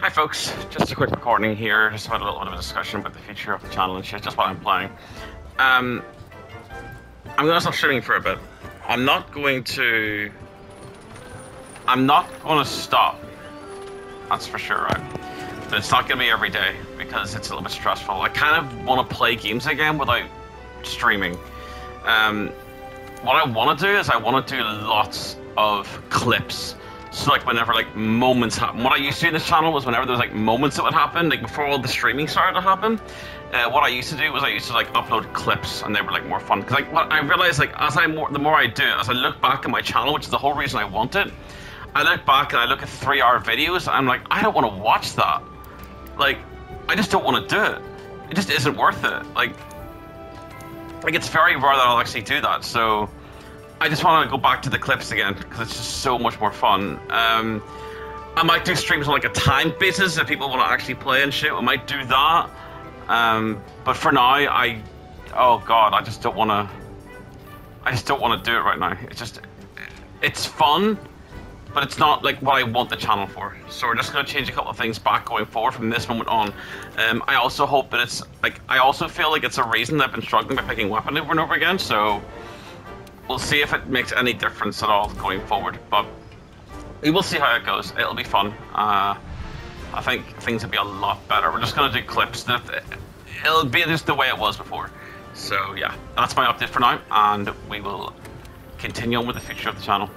Hi folks, just a quick recording here, just had a little bit of a discussion about the future of the channel and shit, just what I'm playing. Um, I'm gonna stop streaming for a bit. I'm not going to... I'm not gonna stop. That's for sure, right? But it's not gonna be every day, because it's a little bit stressful. I kind of want to play games again without streaming. Um, what I want to do is I want to do lots of clips so like whenever like moments happen, what I used to do in this channel was whenever there was like moments that would happen, like before all the streaming started to happen, uh, what I used to do was I used to like upload clips and they were like more fun. Cause like what I realized like as I more the more I do it, as I look back at my channel, which is the whole reason I want it, I look back and I look at three hour videos and I'm like, I don't want to watch that. Like, I just don't want to do it. It just isn't worth it. Like, like it's very rare that I'll actually do that. So I just want to go back to the clips again because it's just so much more fun. Um, I might do streams on like a time basis if people want to actually play and shit. I might do that. Um, but for now, I, oh god, I just don't want to. I just don't want to do it right now. It's just, it's fun, but it's not like what I want the channel for. So we're just gonna change a couple of things back going forward from this moment on. Um, I also hope that it's like I also feel like it's a reason that I've been struggling by picking weapon over and over again. So we'll see if it makes any difference at all going forward. But we will see how it goes. It'll be fun. Uh, I think things will be a lot better. We're just gonna do clips. It'll be just the way it was before. So yeah, that's my update for now, and we will continue on with the future of the channel.